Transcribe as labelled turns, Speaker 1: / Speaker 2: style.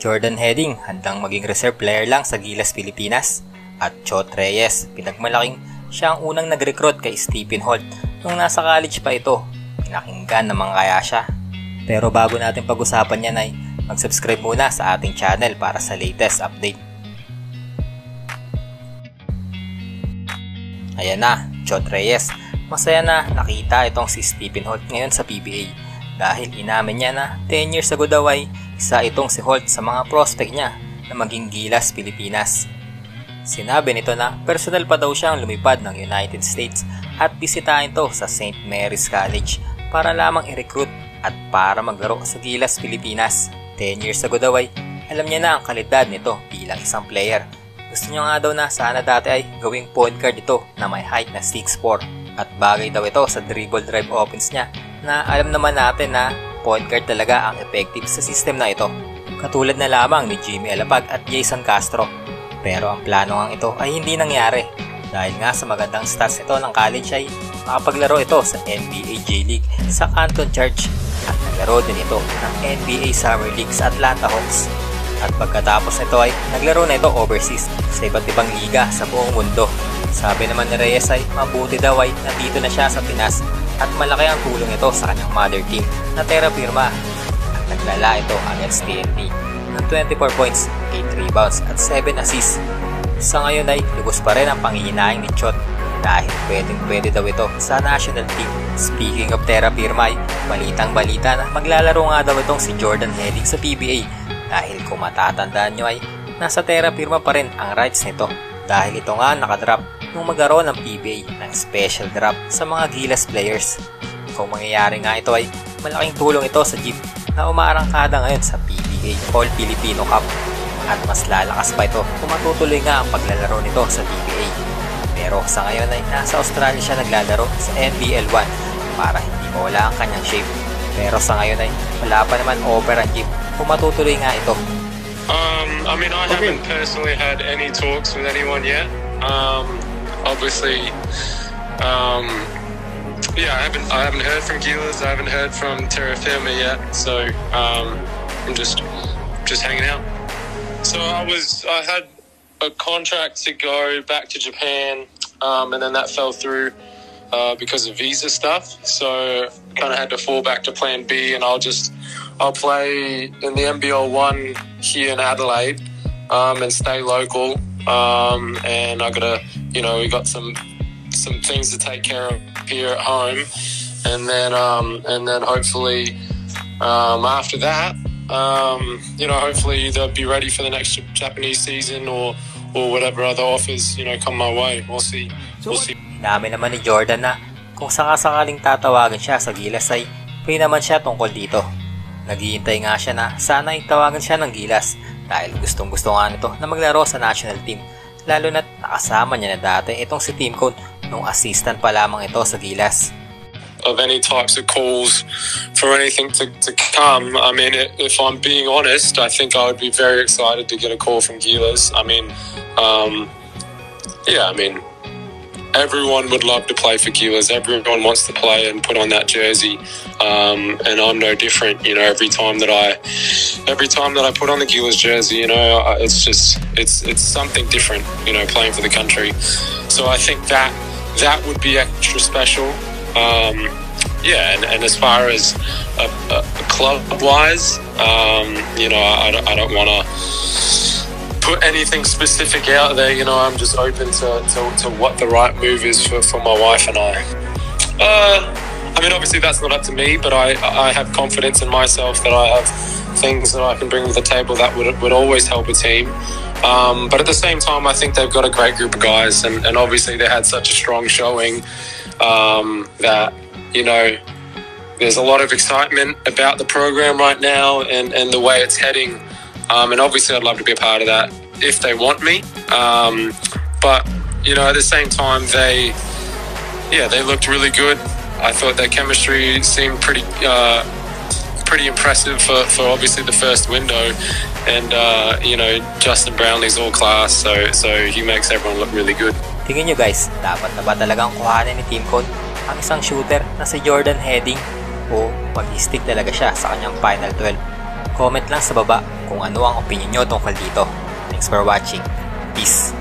Speaker 1: Jordan Heading, handang maging reserve player lang sa Gilas, Pilipinas. At Chot Reyes, pinagmalaking siya ang unang nag-recruit kay Stephen Holt nung nasa college pa ito. Pinakinggan naman kaya siya. Pero bago natin pag-usapan yan ay mag-subscribe muna sa ating channel para sa latest update. Ayan na, Chot Reyes. Masaya na nakita itong si Stephen Holt ngayon sa PBA dahil inamin niya na 10 years ago daw ay isa itong si Holt sa mga prospect niya na maging Gilas, Pilipinas. Sinabi nito na personal pa daw siyang lumipad ng United States at bisitahin to sa St. Mary's College para lamang i-recruit at para maglaro sa Gilas, Pilipinas. 10 years ago daw ay alam niya na ang kalidad nito bilang isang player. Gusto niya nga daw na sana dati ay gawing point guard ito na may height na 6'4 at bagay daw ito sa dribble drive offense niya na alam naman natin na point guard talaga ang effective sa system na ito. Katulad na lamang ni Jimmy Alapag at Jason Castro. Pero ang plano ngang ito ay hindi nangyari dahil nga sa magandang stats ito ng college ay makapaglaro ito sa NBA J-League sa Canton Church at naglaro din ito ng NBA Summer League sa Atlanta Hawks. At pagkatapos nito ay naglaro na ito overseas sa iba't ibang liga sa buong mundo sabi naman ni Reyes ay mabuti daw ay nandito na siya sa Pinas at malaki ang tulong ito sa kanyang mother team na Terra Firma at naglala ito against TNT ng 24 points, 8 rebounds at 7 assists. Sa ngayon ay lubos pa rin ang pangihinaing ni Chot dahil pwedeng pwede daw ito sa national team. Speaking of Terra Firma ay balitang balita na maglalaro nga daw itong si Jordan Heading sa PBA dahil kung matatandaan nyo ay nasa Terra Firma pa rin ang rights nito dahil ito nga nakadrop nung magkaroon ng PBA ng special drop sa mga Gilas players. Kung mangyayari nga ito ay malaking tulong ito sa Jeep na umarangkada ngayon sa PBA All Filipino Cup at mas lalakas pa ito kung matutuloy nga ang paglalaro nito sa PBA. Pero sa ngayon ay nasa Australia siya naglalaro sa NBL 1 para hindi mawala ang kanyang shape. Pero sa ngayon ay wala pa naman offer ang Jeep kung matutuloy nga ito.
Speaker 2: Um, I mean, I okay. haven't personally had any talks with anyone yet. Um, obviously, um, yeah, I haven't I haven't heard from Gilas. I haven't heard from Terra Firma yet. So um, I'm just just hanging out. So I was I had a contract to go back to Japan, um, and then that fell through. Uh, because of visa stuff, so kind of had to fall back to Plan B, and I'll just I'll play in the NBL one here in Adelaide um, and stay local. Um, and I gotta you know, we got some some things to take care of here at home, and then um, and then hopefully um, after that, um, you know, hopefully they'll be ready for the next Japanese season or or whatever other offers you know come my way. We'll see. We'll see.
Speaker 1: Namin naman ni Jordan na kung sakasakaling tatawagan siya sa Gilas ay free naman siya tungkol dito. Naghihintay nga siya na sana itawagan siya ng Gilas dahil gustong gusto nga nito na maglaro sa national team lalo na't nakasama niya na dati itong si Team Code nung assistant pa lamang ito sa Gilas.
Speaker 2: Of any types of calls for anything to, to come. I mean, if I'm being honest, I think I would be very excited to get a call from Gilas. I mean, um, yeah, I mean, everyone would love to play for Gilas. Everyone wants to play and put on that jersey, um, and I'm no different. You know, every time that I, every time that I put on the Gilas jersey, you know, it's just it's it's something different. You know, playing for the country. So I think that that would be extra special. Um, yeah, and, and as far as a, a club wise, um, you know, I, I don't want to put anything specific out there. You know, I'm just open to, to, to what the right move is for, for my wife and I. Uh, I mean, obviously that's not up to me, but I, I have confidence in myself that I have things that I can bring to the table that would, would always help a team. Um, but at the same time, I think they've got a great group of guys, and, and obviously they had such a strong showing um, that, you know, there's a lot of excitement about the program right now and, and the way it's heading. Um, and obviously, I'd love to be a part of that if they want me. Um, but you know, at the same time, they yeah, they looked really good. I thought their chemistry seemed pretty uh, pretty impressive for, for obviously the first window. And uh, you know, Justin Brownlee's all class, so so he makes everyone look really good.
Speaker 1: Tingin nyo guys, dapat na ba talagang kuhanin ni Team Code ang isang shooter na si Jordan Heading o mag-stick talaga siya sa kanyang final 12? Comment lang sa baba kung ano ang opinion nyo tungkol dito. Thanks for watching. Peace!